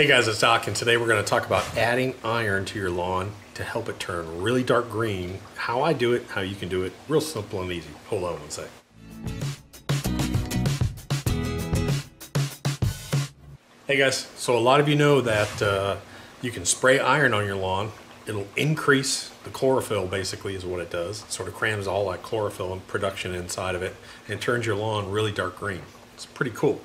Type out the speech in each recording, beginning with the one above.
Hey guys, it's Doc, and today we're going to talk about adding iron to your lawn to help it turn really dark green. How I do it, how you can do it, real simple and easy. Hold on one sec. Hey guys, so a lot of you know that uh, you can spray iron on your lawn. It'll increase the chlorophyll, basically, is what it does. It sort of crams all that chlorophyll production inside of it and turns your lawn really dark green. It's pretty cool.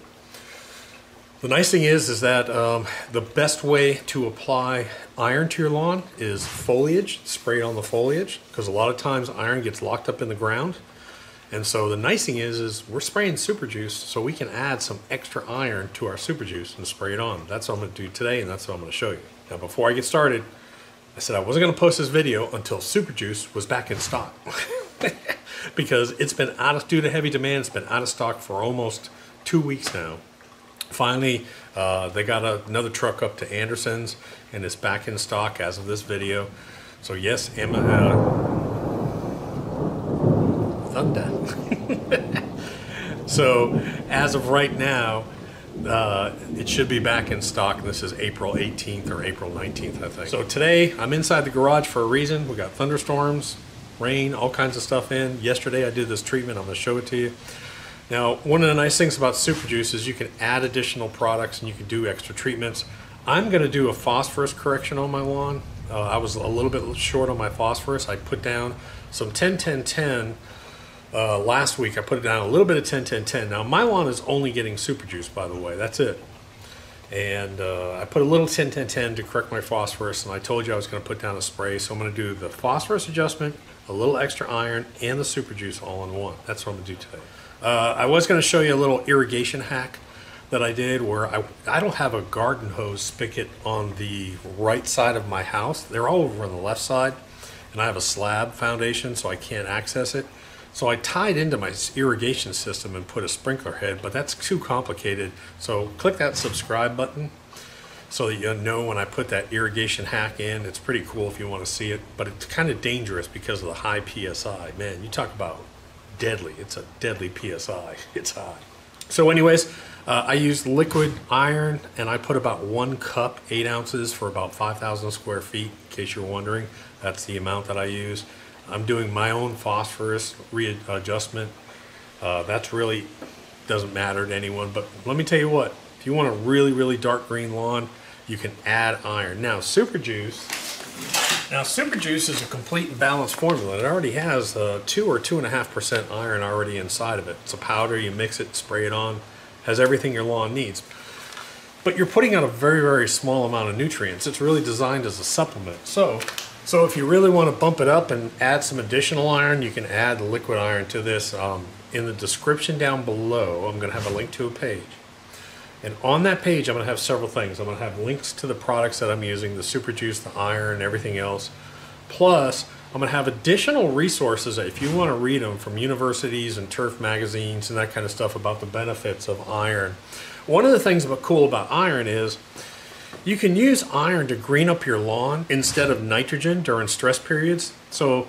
The nice thing is, is that um, the best way to apply iron to your lawn is foliage, spray it on the foliage, because a lot of times iron gets locked up in the ground. And so the nice thing is, is we're spraying super juice, so we can add some extra iron to our super juice and spray it on. That's what I'm gonna do today, and that's what I'm gonna show you. Now, before I get started, I said I wasn't gonna post this video until super juice was back in stock. because it's been out of, due to heavy demand, it's been out of stock for almost two weeks now. Finally, uh, they got a, another truck up to Anderson's and it's back in stock as of this video. So yes, Emma, uh, thunder. so as of right now, uh, it should be back in stock. This is April 18th or April 19th, I think. So today I'm inside the garage for a reason. We got thunderstorms, rain, all kinds of stuff in. Yesterday I did this treatment. I'm to show it to you. Now, one of the nice things about Super Juice is you can add additional products and you can do extra treatments. I'm going to do a phosphorus correction on my lawn. Uh, I was a little bit short on my phosphorus. I put down some 10-10-10 uh, last week. I put it down a little bit of 10-10-10. Now, my lawn is only getting Super Juice, by the way. That's it. And uh, I put a little 10-10-10 to correct my phosphorus, and I told you I was going to put down a spray. So I'm going to do the phosphorus adjustment, a little extra iron, and the Super Juice all in one. That's what I'm going to do today. Uh, I was going to show you a little irrigation hack that I did where I, I don't have a garden hose spigot on the right side of my house. They're all over on the left side and I have a slab foundation so I can't access it. So I tied into my irrigation system and put a sprinkler head, but that's too complicated. So click that subscribe button so that you know when I put that irrigation hack in. It's pretty cool if you want to see it, but it's kind of dangerous because of the high PSI. Man, you talk about deadly. It's a deadly PSI. It's high. So anyways, uh, I used liquid iron and I put about one cup, eight ounces for about 5,000 square feet, in case you're wondering. That's the amount that I use. I'm doing my own phosphorus readjustment. Uh, that's really doesn't matter to anyone, but let me tell you what, if you want a really, really dark green lawn, you can add iron. Now, Super Juice now, Super Juice is a complete and balanced formula. It already has uh, 2 or 2.5% iron already inside of it. It's a powder, you mix it, spray it on, has everything your lawn needs. But you're putting out a very, very small amount of nutrients. It's really designed as a supplement. So, so if you really want to bump it up and add some additional iron, you can add liquid iron to this. Um, in the description down below, I'm going to have a link to a page. And on that page, I'm going to have several things. I'm going to have links to the products that I'm using, the Super Juice, the iron, everything else. Plus, I'm going to have additional resources if you want to read them from universities and turf magazines and that kind of stuff about the benefits of iron. One of the things about cool about iron is you can use iron to green up your lawn instead of nitrogen during stress periods. So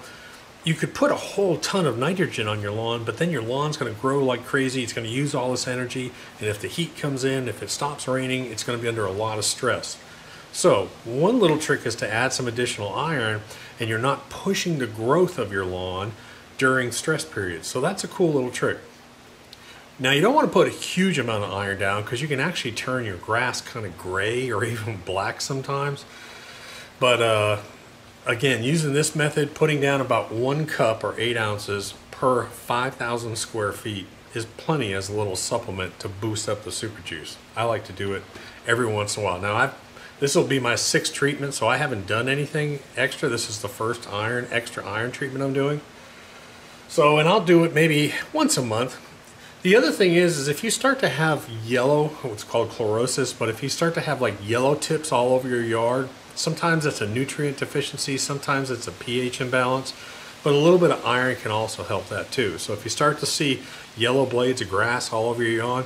you could put a whole ton of nitrogen on your lawn, but then your lawn's going to grow like crazy. It's going to use all this energy. And if the heat comes in, if it stops raining, it's going to be under a lot of stress. So one little trick is to add some additional iron and you're not pushing the growth of your lawn during stress periods. So that's a cool little trick. Now you don't want to put a huge amount of iron down because you can actually turn your grass kind of gray or even black sometimes. But uh, again, using this method, putting down about one cup or eight ounces per 5,000 square feet is plenty as a little supplement to boost up the super juice. I like to do it every once in a while. Now, I've, this will be my sixth treatment, so I haven't done anything extra. This is the first iron, extra iron treatment I'm doing. So, and I'll do it maybe once a month. The other thing is, is if you start to have yellow, what's called chlorosis, but if you start to have like yellow tips all over your yard, Sometimes it's a nutrient deficiency, sometimes it's a pH imbalance, but a little bit of iron can also help that too. So if you start to see yellow blades of grass all over your lawn,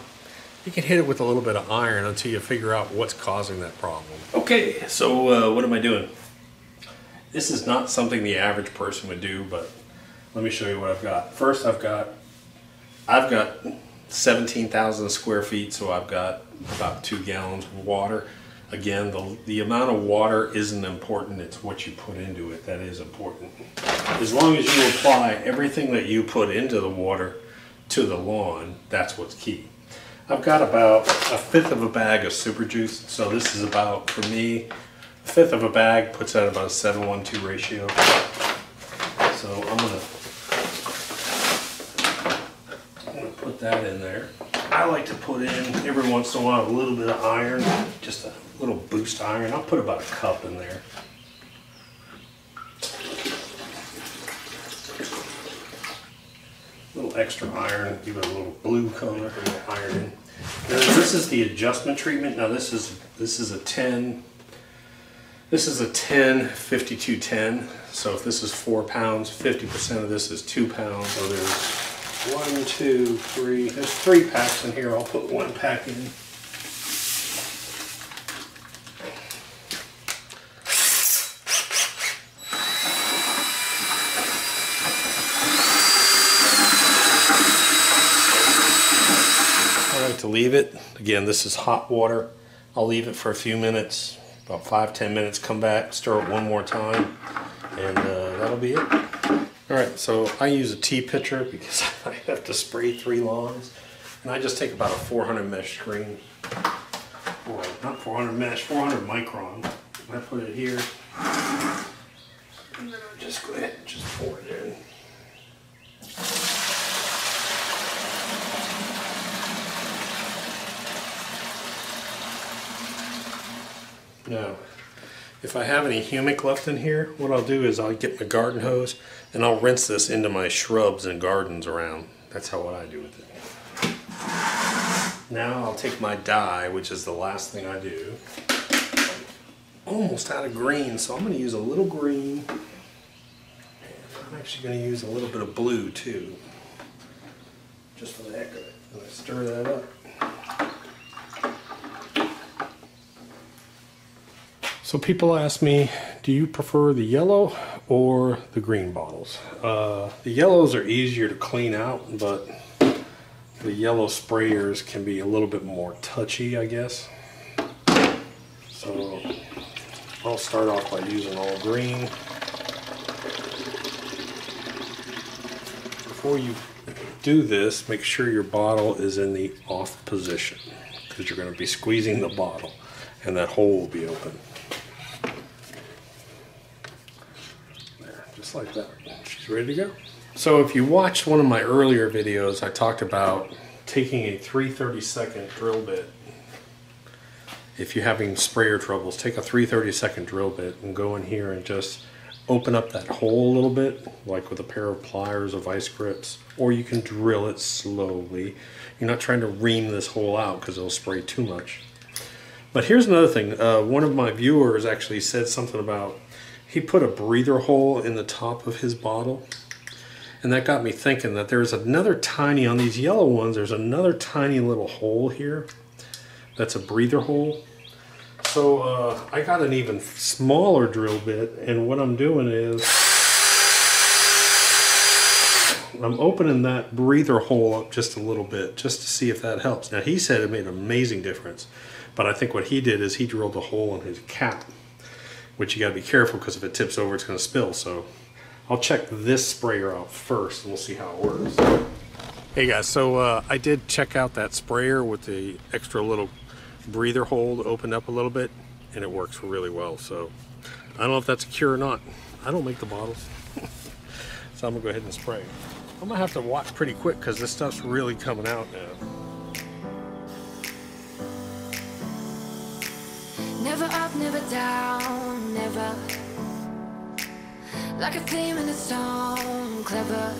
you can hit it with a little bit of iron until you figure out what's causing that problem. Okay, so uh, what am I doing? This is not something the average person would do, but let me show you what I've got. First, I've got I've got 17,000 square feet, so I've got about two gallons of water. Again, the, the amount of water isn't important, it's what you put into it that is important. As long as you apply everything that you put into the water to the lawn, that's what's key. I've got about a fifth of a bag of super juice, so this is about, for me, a fifth of a bag puts out about a 7-1-2 ratio. So I'm gonna, I'm gonna put that in there. I like to put in every once in a while a little bit of iron, just a little boost iron. I'll put about a cup in there. A little extra iron, give it a little blue color, a little iron. Now, this is the adjustment treatment. Now this is this is a 10 this is a 10 5210 so if this is four pounds 50% of this is two pounds so there's one two three there's three packs in here I'll put one pack in leave it. Again this is hot water. I'll leave it for a few minutes about five ten minutes come back stir it one more time and uh, that'll be it. All right so I use a tea pitcher because I have to spray three lawns and I just take about a 400 mesh screen. Or not 400 mesh 400 micron. I put it here. And then I just go ahead and just pour it in Now, if I have any humic left in here, what I'll do is I'll get my garden hose and I'll rinse this into my shrubs and gardens around. That's how what I do with it. Now I'll take my dye, which is the last thing I do. almost out of green, so I'm going to use a little green. I'm actually going to use a little bit of blue too, just for the heck of it. And I stir that up. So people ask me, do you prefer the yellow or the green bottles? Uh, the yellows are easier to clean out, but the yellow sprayers can be a little bit more touchy, I guess. So I'll start off by using all green. Before you do this, make sure your bottle is in the off position because you're going to be squeezing the bottle and that hole will be open. Just like that. She's ready to go. So if you watched one of my earlier videos, I talked about taking a 332nd drill bit. If you're having sprayer troubles, take a 332nd drill bit and go in here and just open up that hole a little bit, like with a pair of pliers or vice grips, or you can drill it slowly. You're not trying to ream this hole out because it'll spray too much. But here's another thing. Uh, one of my viewers actually said something about he put a breather hole in the top of his bottle. And that got me thinking that there's another tiny, on these yellow ones, there's another tiny little hole here. That's a breather hole. So uh, I got an even smaller drill bit and what I'm doing is I'm opening that breather hole up just a little bit just to see if that helps. Now he said it made an amazing difference, but I think what he did is he drilled a hole in his cap which you got to be careful because if it tips over, it's going to spill. So I'll check this sprayer out first and we'll see how it works. Hey guys, so uh, I did check out that sprayer with the extra little breather hole opened up a little bit and it works really well. So I don't know if that's a cure or not. I don't make the bottles. so I'm gonna go ahead and spray. I'm gonna have to watch pretty quick because this stuff's really coming out now. Never up, never down, Like a theme in a song, clever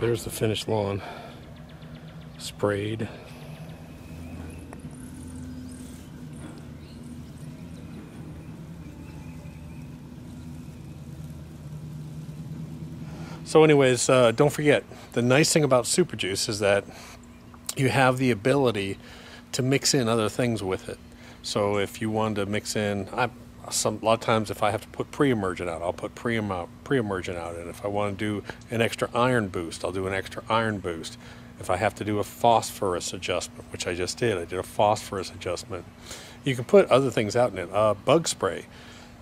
there's the finished lawn. Sprayed. So, anyways, uh, don't forget the nice thing about Super Juice is that you have the ability to mix in other things with it. So, if you wanted to mix in, I some a lot of times if I have to put pre-emergent out, I'll put pre-emergent out, and if I want to do an extra iron boost, I'll do an extra iron boost. If I have to do a phosphorus adjustment, which I just did, I did a phosphorus adjustment. You can put other things out in it. Uh, bug spray.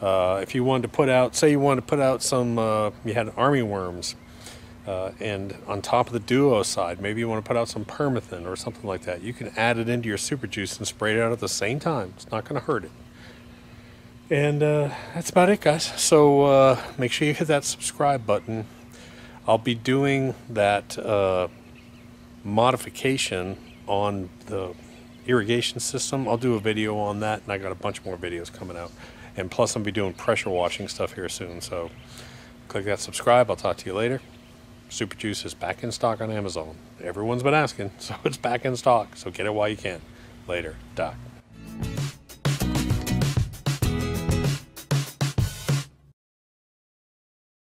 Uh, if you wanted to put out, say you wanted to put out some, uh, you had army worms, uh, and on top of the duo side, maybe you want to put out some permethrin or something like that. You can add it into your super juice and spray it out at the same time. It's not going to hurt it. And uh, that's about it, guys. So uh, make sure you hit that subscribe button. I'll be doing that uh, modification on the irrigation system. I'll do a video on that, and I got a bunch more videos coming out. And plus, I'll be doing pressure washing stuff here soon. So click that subscribe. I'll talk to you later. Super Juice is back in stock on Amazon. Everyone's been asking, so it's back in stock. So get it while you can. Later, Doc.